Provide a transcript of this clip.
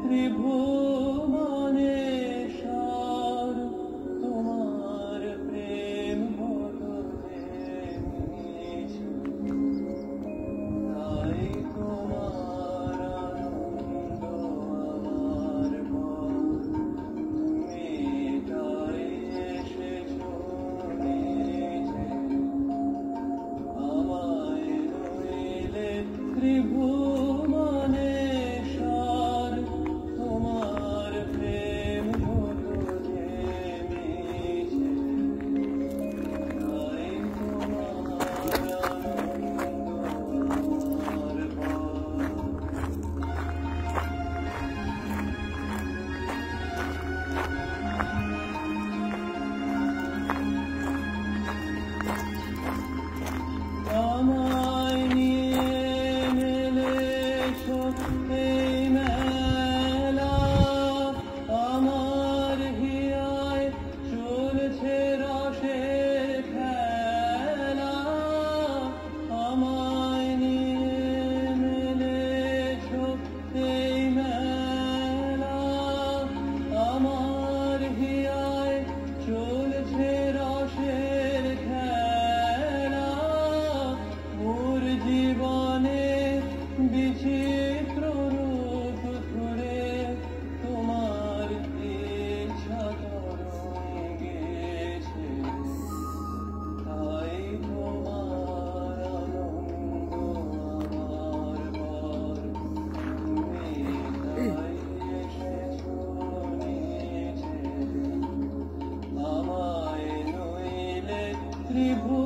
ত্রিভুবনে সার তোমার প্রেম তাই তোমার আনন্দ আমার মন মেটাই এসেছ আমায় নইলে ত্রিভুবনে 你不。